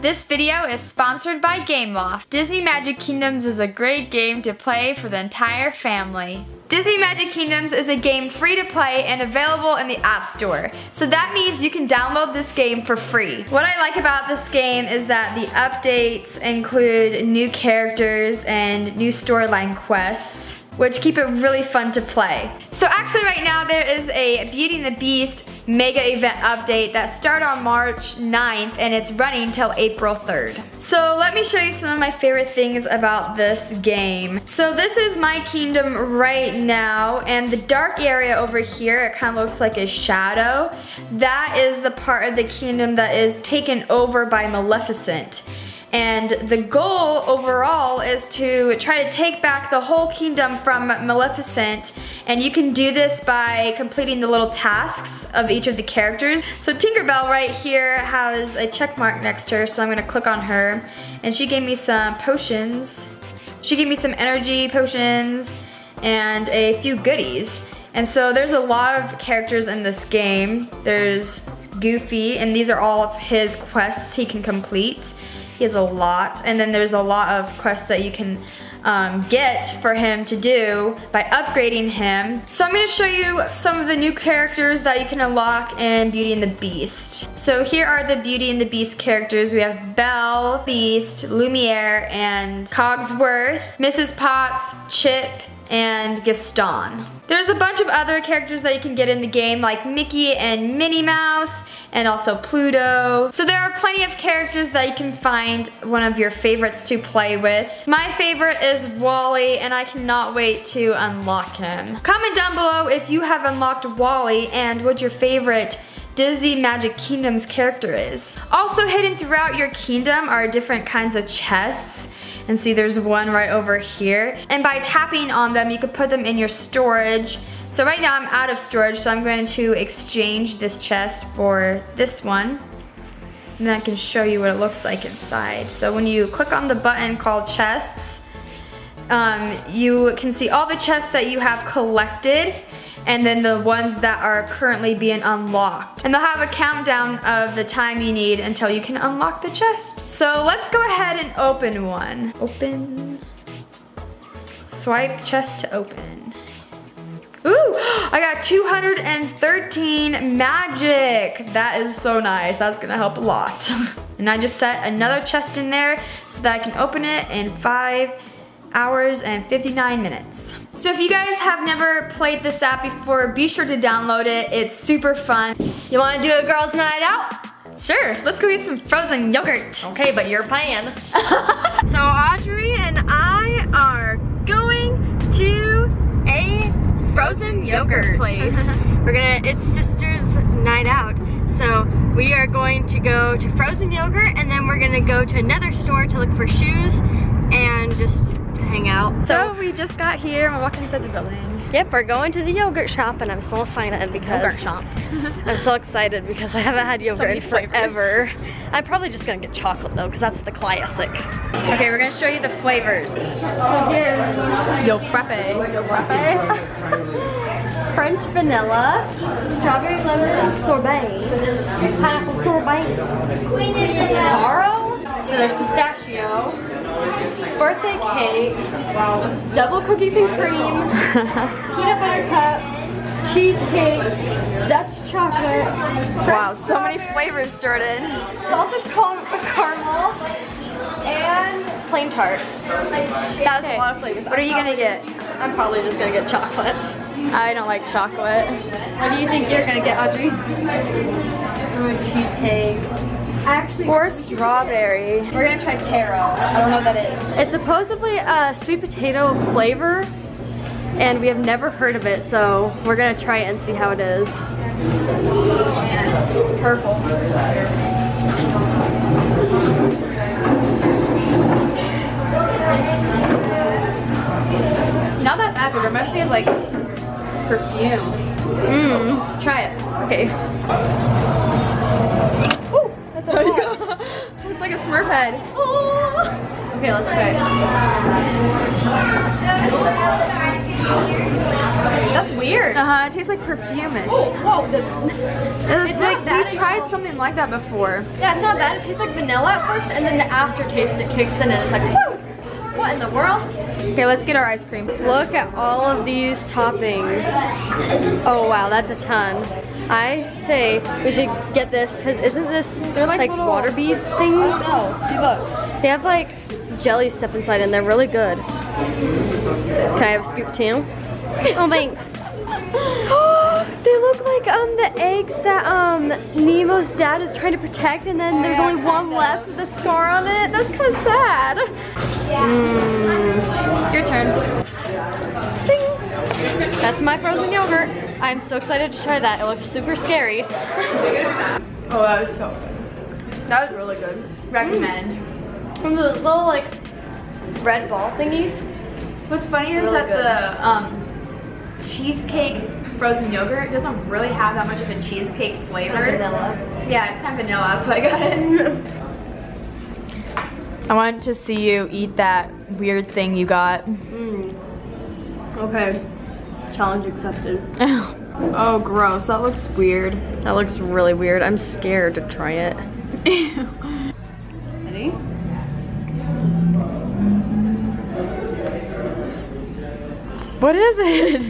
This video is sponsored by Gameloft. Disney Magic Kingdoms is a great game to play for the entire family. Disney Magic Kingdoms is a game free to play and available in the App Store. So that means you can download this game for free. What I like about this game is that the updates include new characters and new storyline quests which keep it really fun to play. So actually right now there is a Beauty and the Beast mega event update that started on March 9th and it's running till April 3rd. So let me show you some of my favorite things about this game. So this is my kingdom right now and the dark area over here, it kind of looks like a shadow. That is the part of the kingdom that is taken over by Maleficent. And the goal overall is to try to take back the whole kingdom from Maleficent. And you can do this by completing the little tasks of each of the characters. So Tinkerbell right here has a check mark next to her, so I'm gonna click on her. And she gave me some potions. She gave me some energy potions and a few goodies. And so there's a lot of characters in this game. There's Goofy, and these are all of his quests he can complete. He has a lot. And then there's a lot of quests that you can um, get for him to do by upgrading him. So I'm gonna show you some of the new characters that you can unlock in Beauty and the Beast. So here are the Beauty and the Beast characters. We have Belle, Beast, Lumiere, and Cogsworth, Mrs. Potts, Chip, and Gaston. There's a bunch of other characters that you can get in the game like Mickey and Minnie Mouse and also Pluto. So there are plenty of characters that you can find one of your favorites to play with. My favorite is WALL-E and I cannot wait to unlock him. Comment down below if you have unlocked WALL-E and what your favorite Disney Magic Kingdom's character is. Also hidden throughout your kingdom are different kinds of chests and see there's one right over here. And by tapping on them, you could put them in your storage. So right now I'm out of storage, so I'm going to exchange this chest for this one. And then I can show you what it looks like inside. So when you click on the button called chests, um, you can see all the chests that you have collected and then the ones that are currently being unlocked. And they'll have a countdown of the time you need until you can unlock the chest. So let's go ahead and open one. Open, swipe chest to open. Ooh, I got 213 magic. That is so nice. That's gonna help a lot. and I just set another chest in there so that I can open it in five, hours and 59 minutes. So if you guys have never played this app before, be sure to download it. It's super fun. You wanna do a girls night out? Sure, let's go get some frozen yogurt. Okay, but you're paying. so Audrey and I are going to a frozen yogurt place. We're gonna, it's sister's night out. So we are going to go to frozen yogurt and then we're gonna go to another store to look for shoes and just hang out. So, so we just got here we're walking inside the building. Yep, we're going to the yogurt shop and I'm so excited because yogurt shop. I'm so excited because I haven't had yogurt so in forever. I'm probably just gonna get chocolate though because that's the classic. Okay, we're gonna show you the flavors. So here's Yo Frappe. Yo Frappe. French vanilla, strawberry lemon sorbet, pineapple sorbet, taro, so there's pistachio, birthday cake, double cookies and cream, peanut butter cup, cheesecake, Dutch chocolate. Wow, so many flavors, Jordan. Salted caramel, and plain tart. That's okay. a lot of flavors. What are you gonna get? I'm probably just gonna get chocolate. I don't like chocolate. What do you think you're gonna get, Audrey? cheesecake. Actually, or strawberry. We're gonna try taro. I don't know what that is. It's supposedly a sweet potato flavor, and we have never heard of it, so we're gonna try it and see how it is. It's purple. Not that bad, but it reminds me of like perfume. Mmm. Try it. Okay. There you go. it's like a smurf head. Oh. Okay, let's try it. That's weird. Uh huh. It tastes like perfumish. Whoa, the, It's, It's like we've tried all. something like that before. yeah, it's not bad. It tastes like vanilla at first, and then the aftertaste it kicks in, and it's like! What in the world? Okay, let's get our ice cream. Look at all of these toppings. Oh wow, that's a ton. I say we should get this because isn't this they're like, little- water beads things? Oh, see, look. They have like jelly stuff inside and they're really good. Can I have a scoop too? Oh thanks. they look like um the eggs that um Nemo's dad is trying to protect and then there's only one left with a scar on it. That's kind of sad. Mm. Your turn. Ding. That's my frozen yogurt. I'm so excited to try that. It looks super scary. Oh, that was so good. That was really good. Recommend. From those little like red ball thingies. What's funny is that good. the um, cheesecake frozen yogurt doesn't really have that much of a cheesecake flavor. Vanilla. Yeah, it's kind of vanilla. That's why I got it. I want to see you eat that weird thing you got. Mm. Okay. Challenge accepted. oh, gross. That looks weird. That looks really weird. I'm scared to try it. Ready? What is it?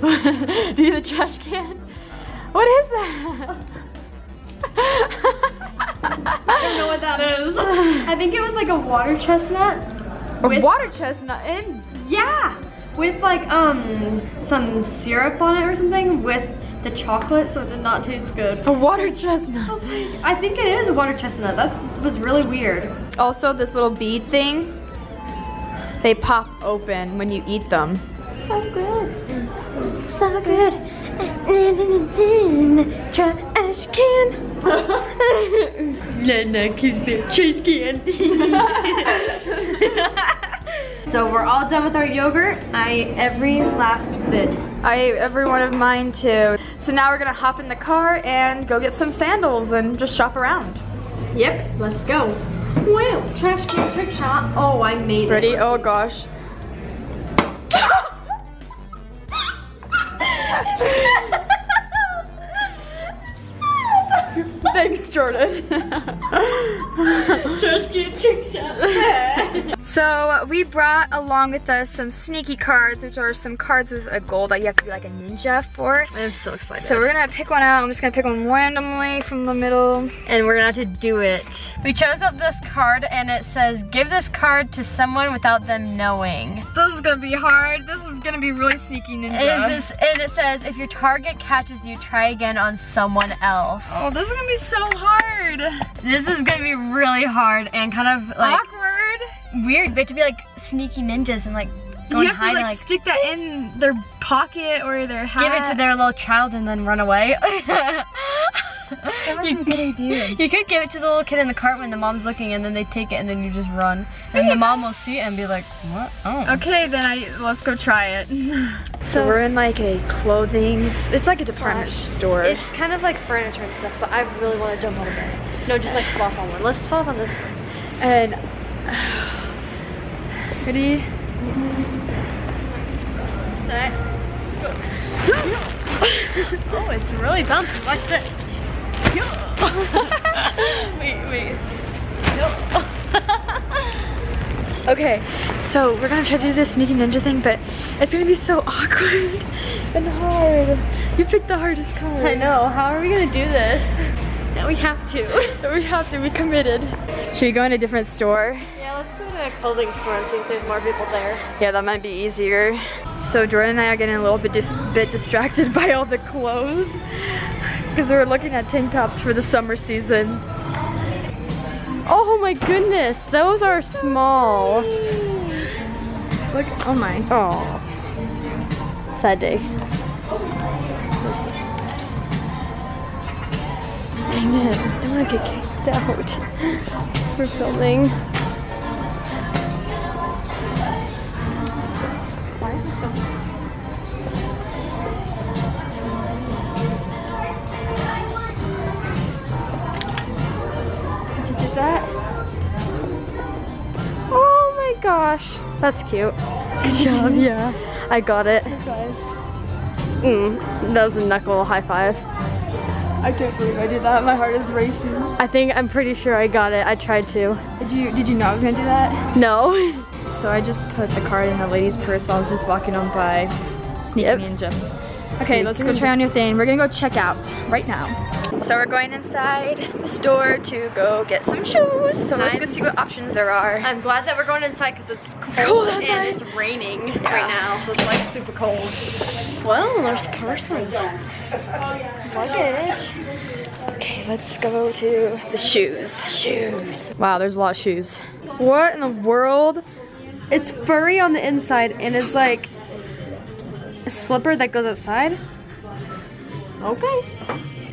Do you the a trash can? What is that? I don't know what that is. I think it was like a water chestnut. A With- water chestnut in. Yeah. With like um some syrup on it or something with the chocolate so it did not taste good. A water I chestnut. was like, I think it is a water chestnut. That was really weird. Also, this little bead thing, they pop open when you eat them. So good. So good. Trash can. Lena kiss the trash can. so we're all done with our yogurt. I ate every last bit. I ate every one of mine too. So now we're gonna hop in the car and go get some sandals and just shop around. Yep, let's go. Wow, trash can trick shot. Oh, I made Ready? it. Oh gosh. Jordan. Can trick so uh, we brought along with us some sneaky cards, which are some cards with a goal that you have to be like a ninja for. I'm so excited. So we're gonna pick one out. I'm just gonna pick one randomly from the middle. and we're gonna have to do it. We chose up this card and it says, give this card to someone without them knowing. This is gonna be hard. This is gonna be really sneaky ninja. And it, says, and it says, if your target catches you, try again on someone else. oh, this is gonna be so hard. This is gonna be really hard and kind of like Awkward. weird. We have to be like sneaky ninjas and like You have to like, like stick that in their pocket or their hat. give it to their little child and then run away. That would be a good idea. You could give it to the little kid in the cart when the mom's looking and then they take it and then you just run. And the mom will see it and be like, what? Oh. Okay, then I let's go try it. So we're in like a clothing. It's like a department store. It's kind of like furniture and stuff, but I really want to jump on a bed. No, just like flop on one. Let's flop on this one. and ready? Set. oh, it's really bumpy. Watch this. wait, wait. Okay, so we're gonna try to do this sneaky ninja thing, but it's gonna be so awkward and hard. You picked the hardest card. I know. How are we gonna do this? Now we have to. we have to. We committed. Should we go in a different store? Yeah, let's go to a clothing store and see if there's more people there. Yeah, that might be easier. So Jordan and I are getting a little bit dis bit distracted by all the clothes because we're looking at tank tops for the summer season. Oh my goodness, those are small. Look, oh my. Oh. Sad day. Dang it, I want to get kicked out. We're filming. Gosh. That's cute. Good job, yeah. I got it. Mm, that was a knuckle high five. I can't believe I did that. My heart is racing. I think, I'm pretty sure I got it. I tried to. Did you did you know I was gonna do that? No. So I just put the card in the lady's purse while I was just walking on by sneaking Yep. ninja. Okay, let's go try on your thing. We're gonna go check out right now. So we're going inside the store to go get some shoes. So let's go see what options there are. I'm glad that we're going inside because it's cold, cold and it's raining Yeah. right now, so it's like super cold. Well, there's purses. Luggage. Okay, let's go to the shoes. Shoes. Wow, there's a lot of shoes. What in the world? It's furry on the inside and it's like a slipper that goes outside. Okay.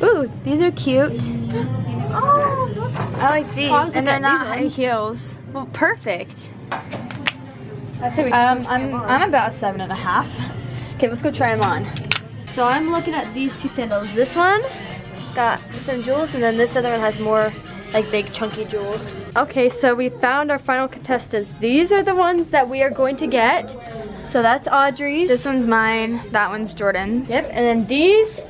Ooh, these are cute. Oh, those I like these, Pause and they're not these high heels. Well, perfect. Um, I'm, I'm about seven and a half. Okay, let's go try them on. So I'm looking at these two sandals. This one got some jewels, and then this other one has more like big chunky jewels. Okay, so we found our final contestants. These are the ones that we are going to get. So that's Audrey's. This one's mine. That one's Jordan's. Yep, and then these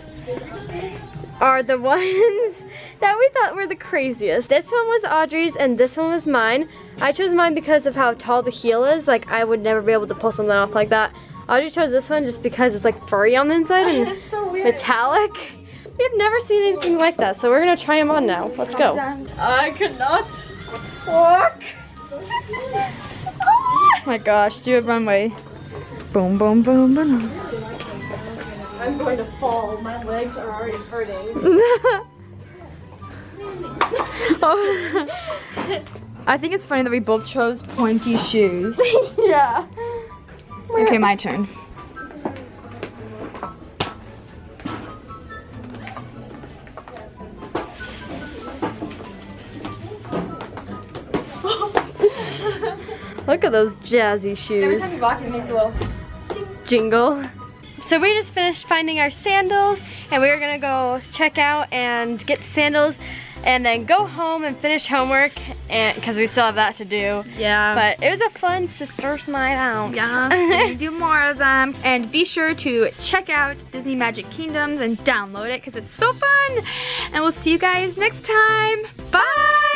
are the ones that we thought were the craziest. This one was Audrey's and this one was mine. I chose mine because of how tall the heel is. Like I would never be able to pull something off like that. Audrey chose this one just because it's like furry on the inside and It's so weird. metallic. We've never seen anything like that, so we're gonna try them on now. Let's go. I cannot walk. oh my gosh, do a runway. Boom, boom, boom, boom. I'm going to fall. My legs are already hurting. oh. I think it's funny that we both chose pointy shoes. yeah. Okay, my turn. Look at those jazzy shoes. Every time you walk, it makes a little. jingle. So we just finished finding our sandals and we are gonna go check out and get the sandals and then go home and finish homework and because we still have that to do. Yeah. But it was a fun sisters night out. Yeah. we're do more of them. And be sure to check out Disney Magic Kingdoms and download it because it's so fun. And we'll see you guys next time. Bye!